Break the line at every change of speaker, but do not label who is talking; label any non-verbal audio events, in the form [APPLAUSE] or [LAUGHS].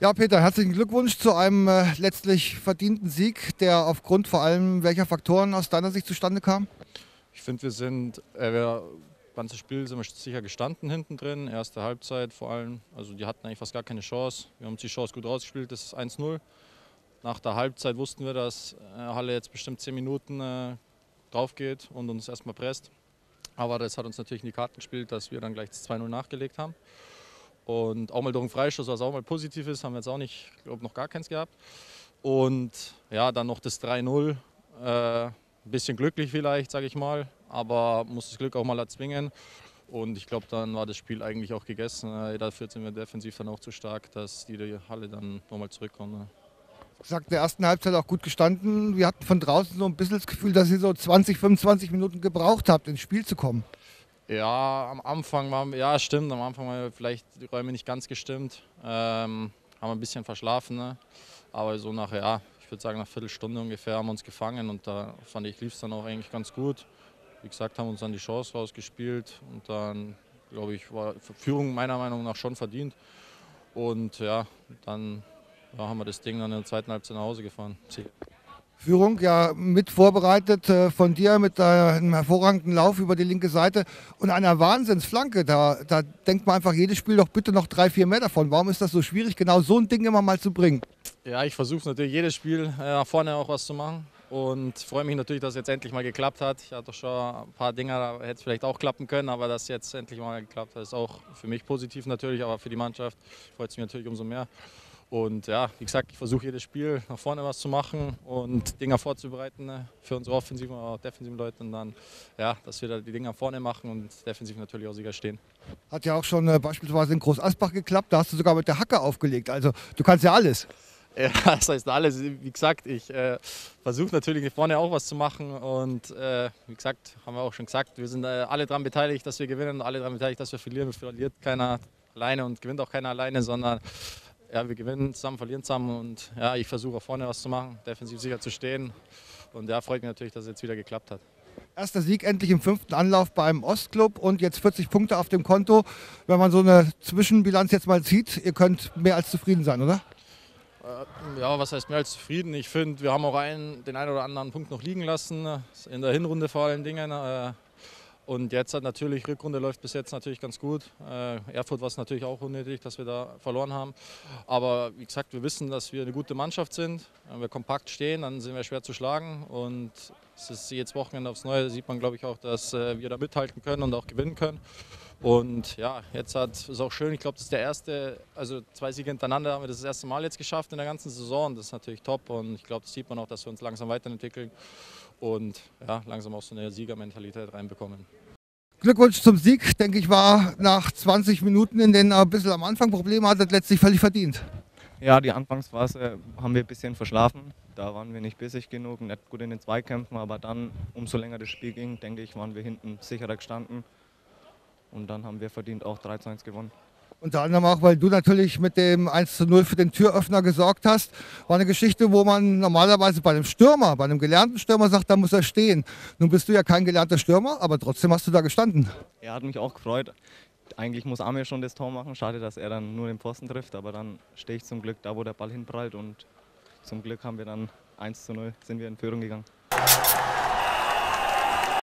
Ja, Peter, herzlichen Glückwunsch zu einem äh, letztlich verdienten Sieg, der aufgrund vor allem welcher Faktoren aus deiner Sicht zustande kam?
Ich finde, wir sind, äh, wir, das ganze Spiel sind wir sicher gestanden hinten drin, erste Halbzeit vor allem. Also die hatten eigentlich fast gar keine Chance. Wir haben die Chance gut rausgespielt, das ist 1-0. Nach der Halbzeit wussten wir, dass äh, Halle jetzt bestimmt 10 Minuten äh, drauf geht und uns erstmal presst. Aber das hat uns natürlich in die Karten gespielt, dass wir dann gleich das 2-0 nachgelegt haben. Und auch mal durch einen Freistoß, was auch mal positiv ist, haben wir jetzt auch nicht, glaube noch gar keins gehabt. Und ja, dann noch das 3-0. Äh, bisschen glücklich vielleicht, sage ich mal, aber muss das Glück auch mal erzwingen. Und ich glaube, dann war das Spiel eigentlich auch gegessen. Äh, dafür sind wir defensiv dann auch zu stark, dass die Halle dann nochmal zurückkommen.
Gesagt, in der ersten Halbzeit auch gut gestanden. Wir hatten von draußen so ein bisschen das Gefühl, dass ihr so 20, 25 Minuten gebraucht habt, ins Spiel zu kommen.
Ja, am Anfang waren wir, ja stimmt, am Anfang waren vielleicht die Räume nicht ganz gestimmt. Ähm, haben ein bisschen verschlafen, ne? aber so nach, ja, ich würde sagen nach Viertelstunde ungefähr haben wir uns gefangen und da fand ich, lief es dann auch eigentlich ganz gut. Wie gesagt, haben uns dann die Chance rausgespielt und dann, glaube ich, war Führung meiner Meinung nach schon verdient. Und ja, dann ja, haben wir das Ding dann in der zweiten Halbzeit nach Hause gefahren.
Führung ja mit vorbereitet äh, von dir mit einem hervorragenden Lauf über die linke Seite und einer Wahnsinnsflanke. Da, da denkt man einfach jedes Spiel doch bitte noch drei, vier mehr davon. Warum ist das so schwierig, genau so ein Ding immer mal zu bringen?
Ja, ich versuche natürlich jedes Spiel äh, vorne auch was zu machen und freue mich natürlich, dass es jetzt endlich mal geklappt hat. Ich hatte schon ein paar Dinge, da hätte es vielleicht auch klappen können, aber dass jetzt endlich mal geklappt hat, ist auch für mich positiv natürlich, aber für die Mannschaft freut es mich natürlich umso mehr. Und ja, wie gesagt, ich versuche jedes Spiel nach vorne was zu machen und Dinger vorzubereiten ne, für unsere offensiven und defensiven Leute. Und dann, ja, dass wir da die Dinger vorne machen und defensiv natürlich auch sicher stehen.
Hat ja auch schon äh, beispielsweise in Groß Asbach geklappt. Da hast du sogar mit der Hacke aufgelegt. Also du kannst ja alles. [LAUGHS]
Ja, das heißt alles. Wie gesagt, ich äh, versuche natürlich vorne auch was zu machen. Und äh, wie gesagt, haben wir auch schon gesagt, wir sind äh, alle daran beteiligt, dass wir gewinnen und alle daran beteiligt, dass wir verlieren. Verliert keiner alleine und gewinnt auch keiner alleine, sondern ja, wir gewinnen zusammen, verlieren zusammen und ja, ich versuche vorne was zu machen, defensiv sicher zu stehen. Und ja, freut mich natürlich, dass es jetzt wieder geklappt hat.
Erster Sieg endlich im fünften Anlauf beim Ostclub und jetzt 40 Punkte auf dem Konto. Wenn man so eine Zwischenbilanz jetzt mal zieht, ihr könnt mehr als zufrieden sein, oder?
Äh, ja, was heißt mehr als zufrieden? Ich finde, wir haben auch einen, den einen oder anderen Punkt noch liegen lassen, in der Hinrunde vor allen Dingen. Äh, und jetzt hat natürlich, Rückrunde läuft bis jetzt natürlich ganz gut. Äh, Erfurt war es natürlich auch unnötig, dass wir da verloren haben. Aber wie gesagt, wir wissen, dass wir eine gute Mannschaft sind. Wenn wir kompakt stehen, dann sind wir schwer zu schlagen. Und es ist jetzt Wochenende aufs Neue, sieht man, glaube ich, auch, dass äh, wir da mithalten können und auch gewinnen können. Und ja, jetzt hat es auch schön, ich glaube, das ist der erste, also zwei Siege hintereinander haben wir das, das erste Mal jetzt geschafft in der ganzen Saison. Das ist natürlich top und ich glaube, das sieht man auch, dass wir uns langsam weiterentwickeln und ja, langsam auch so eine Siegermentalität reinbekommen.
Glückwunsch zum Sieg, denke ich, war nach 20 Minuten, in denen er ein bisschen am Anfang Probleme hatte, letztlich völlig verdient.
Ja, die Anfangsphase haben wir ein bisschen verschlafen. Da waren wir nicht bissig genug, nicht gut in den Zweikämpfen, aber dann, umso länger das Spiel ging, denke ich, waren wir hinten sicherer gestanden. Und dann haben wir verdient auch 3 zu 1 gewonnen.
Unter anderem auch, weil du natürlich mit dem 1 zu 0 für den Türöffner gesorgt hast. War eine Geschichte, wo man normalerweise bei einem Stürmer, bei einem gelernten Stürmer sagt, da muss er stehen. Nun bist du ja kein gelernter Stürmer, aber trotzdem hast du da gestanden.
Er hat mich auch gefreut. Eigentlich muss Amir schon das Tor machen. Schade, dass er dann nur den Pfosten trifft, aber dann stehe ich zum Glück da, wo der Ball hinprallt und zum Glück haben wir dann 1 zu 0 sind wir in Führung gegangen.